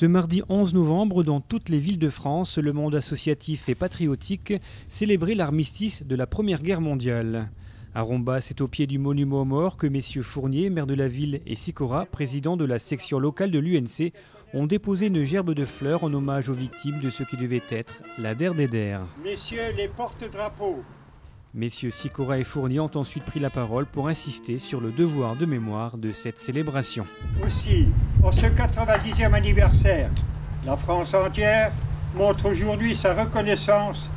Ce mardi 11 novembre, dans toutes les villes de France, le monde associatif et patriotique célébrait l'armistice de la Première Guerre mondiale. À Romba, c'est au pied du monument aux morts que messieurs Fournier, maire de la ville, et Sicora, président de la section locale de l'UNC, ont déposé une gerbe de fleurs en hommage aux victimes de ce qui devait être la der des der. Messieurs les porte-drapeaux, Messieurs Sicora et Fournier ont ensuite pris la parole pour insister sur le devoir de mémoire de cette célébration. aussi, en ce 90e anniversaire, la France entière montre aujourd'hui sa reconnaissance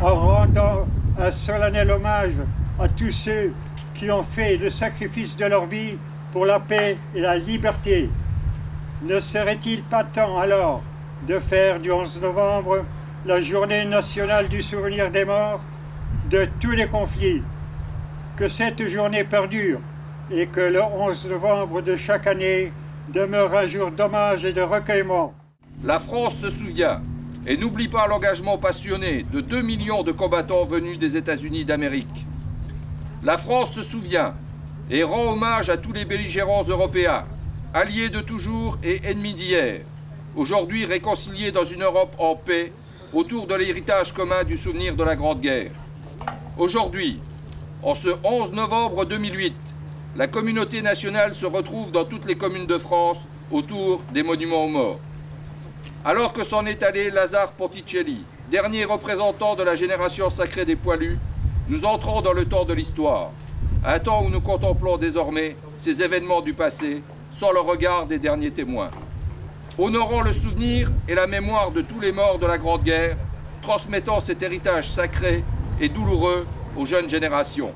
en rendant un solennel hommage à tous ceux qui ont fait le sacrifice de leur vie pour la paix et la liberté. Ne serait-il pas temps alors de faire du 11 novembre la journée nationale du souvenir des morts? De tous les conflits Que cette journée perdure et que le 11 novembre de chaque année demeure un jour d'hommage et de recueillement. La France se souvient et n'oublie pas l'engagement passionné de 2 millions de combattants venus des États-Unis d'Amérique. La France se souvient et rend hommage à tous les belligérants européens, alliés de toujours et ennemis d'hier, aujourd'hui réconciliés dans une Europe en paix autour de l'héritage commun du souvenir de la Grande Guerre. Aujourd'hui, en ce 11 novembre 2008, la communauté nationale se retrouve dans toutes les communes de France autour des monuments aux morts. Alors que s'en est allé Lazare Ponticelli, dernier représentant de la génération sacrée des poilus, nous entrons dans le temps de l'histoire, un temps où nous contemplons désormais ces événements du passé sans le regard des derniers témoins. Honorons le souvenir et la mémoire de tous les morts de la Grande Guerre, transmettant cet héritage sacré et douloureux aux jeunes générations.